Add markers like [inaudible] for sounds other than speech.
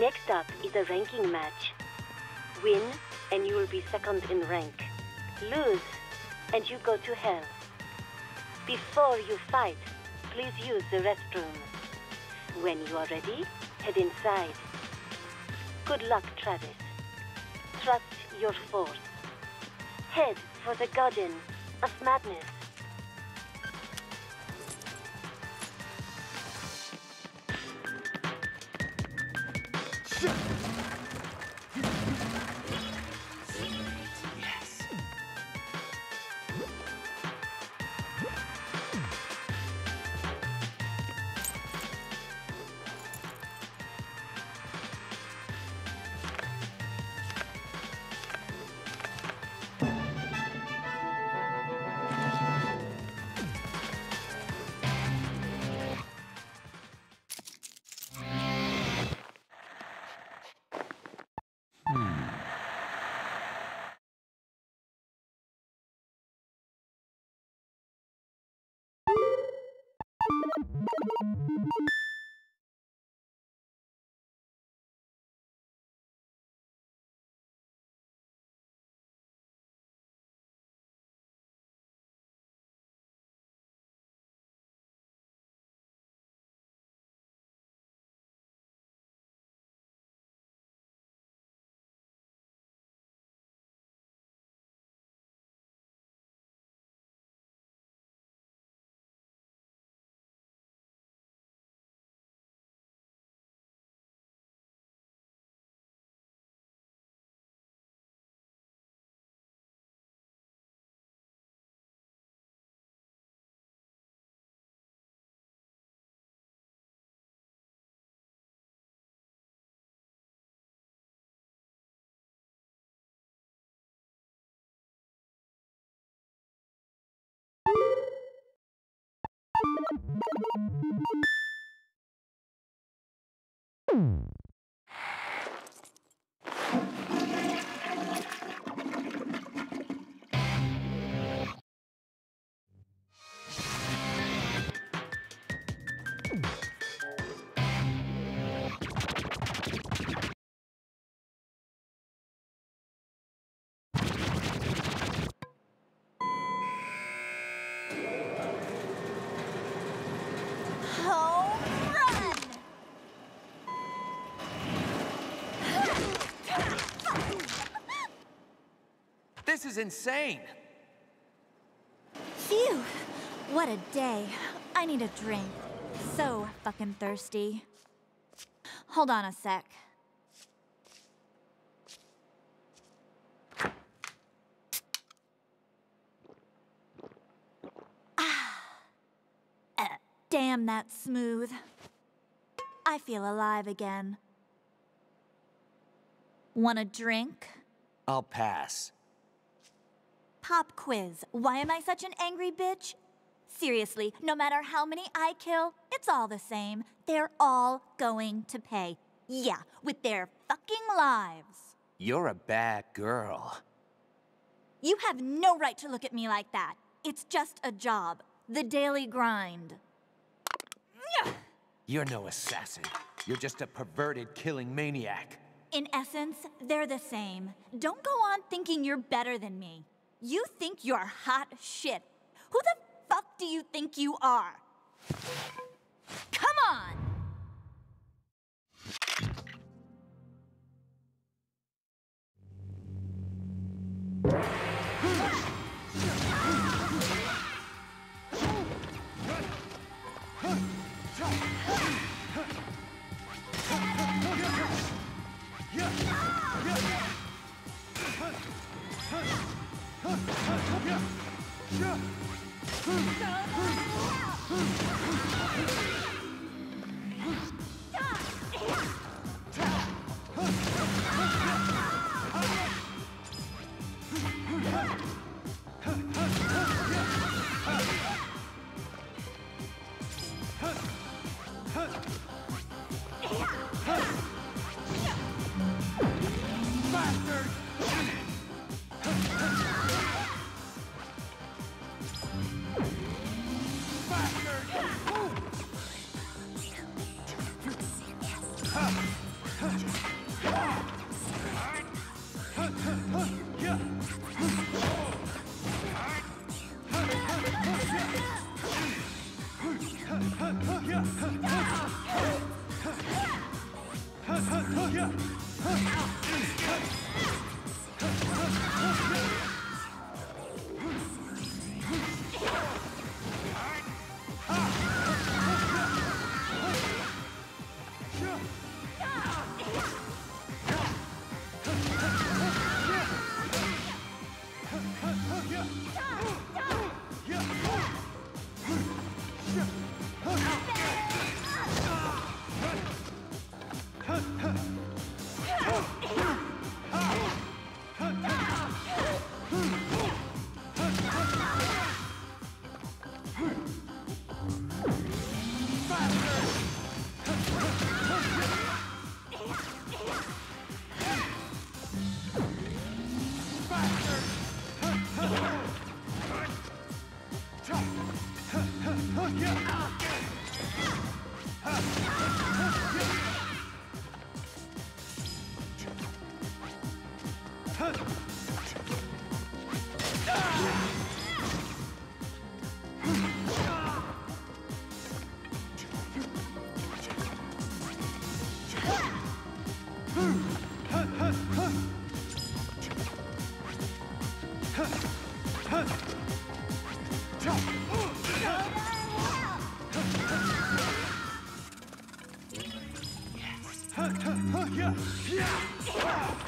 Next up is a ranking match. Win, and you will be second in rank. Lose, and you go to hell. Before you fight, please use the restroom. When you are ready, head inside. Good luck, Travis. Trust your force. Head for the garden of madness. 是。This is insane. Phew! What a day. I need a drink. So fucking thirsty. Hold on a sec. Ah. Uh, damn, that's smooth. I feel alive again. Want a drink? I'll pass. Pop quiz. Why am I such an angry bitch? Seriously, no matter how many I kill, it's all the same. They're all going to pay. Yeah, with their fucking lives. You're a bad girl. You have no right to look at me like that. It's just a job. The daily grind. [sighs] You're no assassin. You're just a perverted killing maniac. In essence, they're the same. Don't go on thinking you're better than me. You think you're hot shit. Who the fuck do you think you are? Come on! [laughs] 야! Yeah!